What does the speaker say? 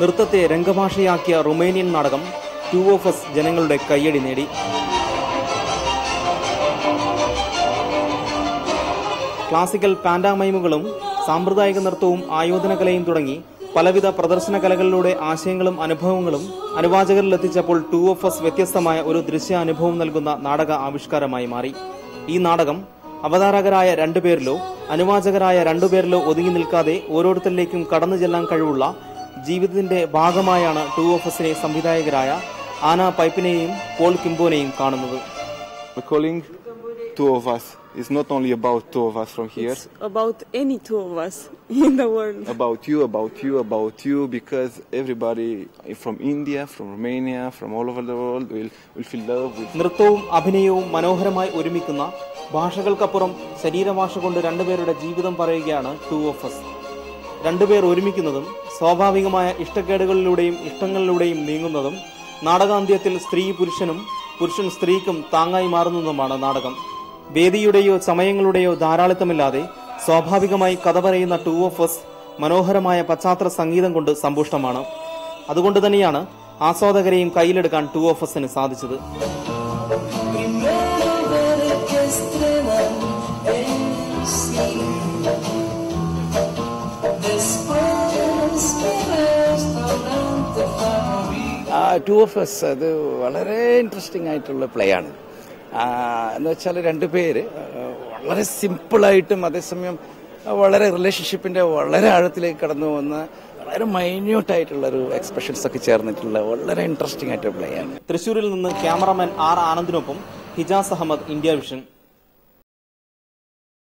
നൃത്തത്തെ രംഗഭാഷയാക്കിയ റൊമേനിയൻ നാടകം ടു ഓഫ് എസ് ജനങ്ങളുടെ കയ്യടി നേടി. ക്ലാസിക്കൽ പാൻഡാമൈമുകളും സാമ്പ്രദായിക നൃത്തവും ആയോധനകലയും തുടങ്ങി പലവിധ പ്രദർശന കലകളിലൂടെ ആശയങ്ങളും അനുഭവങ്ങളും അനുവാചകരിൽ എത്തിച്ചപ്പോൾ ടു ഓഫ് എസ് വ്യത്യസ്തമായ ഒരു ദൃശ്യ അനുഭവം നൽകുന്ന നാടക ആവിഷ്കാരമായി മാറി. ഈ നാടകം അവതാരകരായ രണ്ടുപേരിലോ അനുവാചകരായ രണ്ടുപേരിലോ ഒതുങ്ങി നിൽക്കാതെ ഓരോരുത്തരിലേക്കും കടന്നു ചെല്ലാൻ കഴിവുള്ള ജീവിതത്തിന്റെ ഭാഗമായാണ് ടു ഓഫ് എസിനെ സംവിധായകരായ ആന പൈപ്പിനെയും പോൾ കിംബോനെയും കാണുന്നത് The calling two of us is not only about two of us from here, about any two of us in the world. about you, about you, about you, because everybody from India, from Romania, from all over the world will, will feel love with നൃത്തവും അഭിനയവും മനോഹരമായി ഒരുമിക്കുന്ന ഭാഷകൾക്കപ്പുറം ശരീരഭാഷ കൊണ്ട് രണ്ടുപേരുടെ ജീവിതം പറയുകയാണ് two of S രണ്ടുപേർ ഒരുമിക്കുന്നതും സ്വാഭാവികമായ ഇഷ്ടക്കേടുകളിലൂടെയും ഇഷ്ടങ്ങളിലൂടെയും നീങ്ങുന്നതും നാടകാന്ത്യത്തിൽ സ്ത്രീ പുരുഷനും പുരുഷൻ സ്ത്രീക്കും താങ്ങായി മാറുന്നതുമാണ് നാടകം. വേദിയുടെയോ സമയങ്ങളുടെയോ ധാരാളിത്തമില്ലാതെ സ്വാഭാവികമായി കഥ പറയുന്ന ടു ഓഫ് എസ് മനോഹരമായ പശ്ചാത്തല സംഗീതം കൊണ്ട് സമ്പുഷ്ടമാണ്. അതുകൊണ്ട് തന്നെയാണ് ആസ്വാദകരെയും കയ്യിലെടുക്കാൻ ടു ഓഫ് എസിന് സാധിച്ചത്. ടു ഓഫ് എസ് അത് വളരെ ഇൻട്രസ്റ്റിംഗ് ആയിട്ടുള്ള പ്ലേ ആണ്. എന്ന് വെച്ചാൽ രണ്ട് പേര് വളരെ സിമ്പിളായിട്ടും അതേസമയം വളരെ റിലേഷൻഷിപ്പിന്റെ വളരെ ആഴത്തിലേക്ക് കടന്നു പോകുന്ന വളരെ മൈന്യൂട്ട് ആയിട്ടുള്ള ഒരു എക്സ്പ്രഷൻസ് ഒക്കെ ചേർന്നിട്ടുള്ള വളരെ ഇൻട്രസ്റ്റിംഗ് ആയിട്ടുള്ള പ്ലേ ആണ്. തൃശ്ശൂരിൽ നിന്ന് ക്യാമറാമാൻ ആർ ആനന്ദിനൊപ്പം ഹിജാസ് അഹമ്മദ് ഇന്ത്യ വിഷൻ